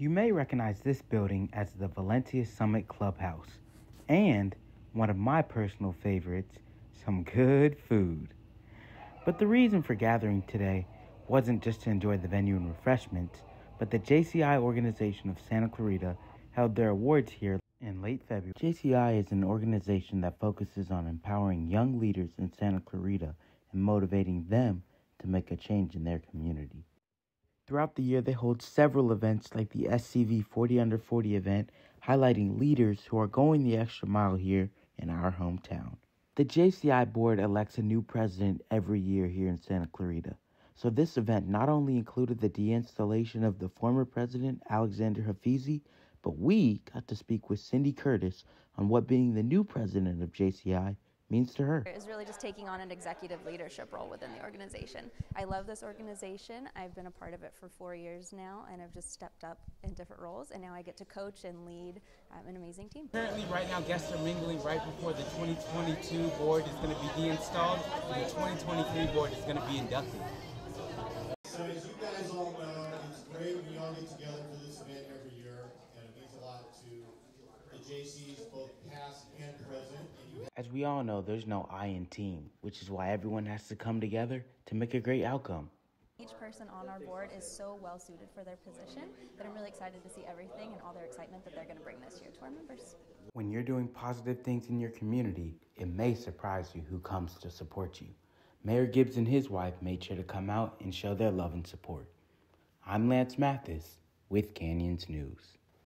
You may recognize this building as the Valencia Summit Clubhouse and one of my personal favorites, some good food. But the reason for gathering today wasn't just to enjoy the venue and refreshments, but the JCI organization of Santa Clarita held their awards here in late February. JCI is an organization that focuses on empowering young leaders in Santa Clarita and motivating them to make a change in their community. Throughout the year, they hold several events like the SCV 40 Under 40 event, highlighting leaders who are going the extra mile here in our hometown. The JCI board elects a new president every year here in Santa Clarita. So this event not only included the deinstallation of the former president, Alexander Hafizi, but we got to speak with Cindy Curtis on what being the new president of JCI means to her. Is really just taking on an executive leadership role within the organization. I love this organization. I've been a part of it for four years now, and I've just stepped up in different roles, and now I get to coach and lead um, an amazing team. Currently, right now, guests are mingling right before the 2022 board is going to be deinstalled, and the 2023 board is going to be inducted. So as you guys all know, it's great we all get together for this event every year, and it means a lot to the JCs, both past and present. And you As we all know, there's no I in team, which is why everyone has to come together to make a great outcome. Each person on our board is so well suited for their position that I'm really excited to see everything and all their excitement that they're going to bring this year to our members. When you're doing positive things in your community, it may surprise you who comes to support you. Mayor Gibbs and his wife made sure to come out and show their love and support. I'm Lance Mathis with Canyons News.